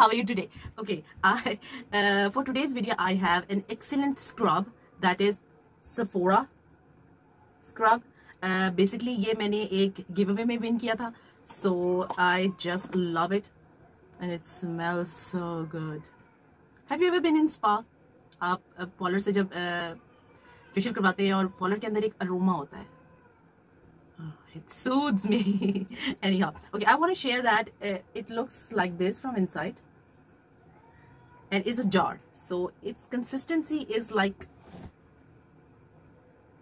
how are you today okay i uh, for today's video i have an excellent scrub that is sephora scrub uh, basically ye maine ek giveaway mein win kiya tha so i just love it and it smells so good have you ever been in spa आप पॉलर से जब facial करवाते हैं और पॉलर के अंदर एक aroma होता है it soothes me anyhow okay i want to share that uh, it looks like this from inside and it's a jar so its consistency is like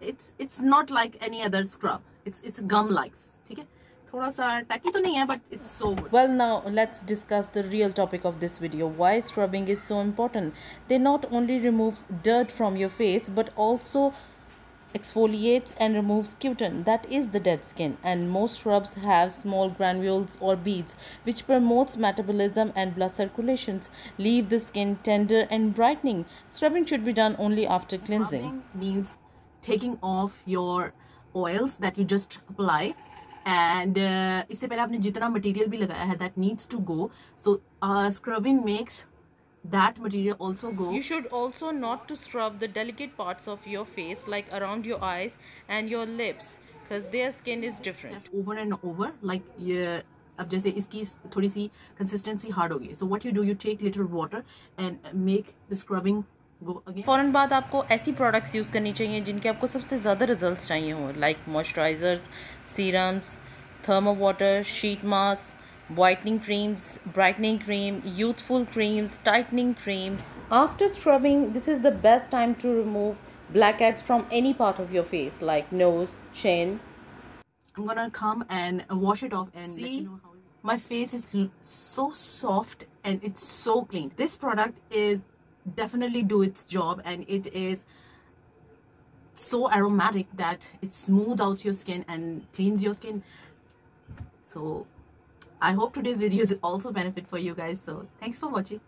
it's it's not like any other scrub it's it's gum likes okay but it's so good. Well, now let's discuss the real topic of this video. Why scrubbing is so important. They not only removes dirt from your face but also exfoliates and removes cutin that is the dead skin and most scrubs have small granules or beads which promotes metabolism and blood circulations leave the skin tender and brightening scrubbing should be done only after cleansing scrubbing means taking off your oils that you just apply and uh, इससे पहले आपने जितना material भी लगाया है that needs to go so uh, scrubbing makes that material also go you should also not to scrub the delicate parts of your face like around your eyes and your lips because their skin is different over and over like yeah अब जैसे इसकी थोड़ी सी consistency hard होगी so what you do you take little water and make the scrubbing फ़ौरन बाद आपको ऐसी products use करनी चाहिए जिनके आपको सबसे ज़्यादा रिजल्ट्स चाहिए हो like moisturisers serums thermo water sheet mask whitening creams, brightening cream, youthful creams, tightening creams. After scrubbing, this is the best time to remove blackheads from any part of your face like nose, chin. I'm gonna come and wash it off and see. My face is so soft and it's so clean. This product is definitely do its job and it is so aromatic that it smooths out your skin and cleans your skin. So I hope today's video is also benefit for you guys. So thanks for watching.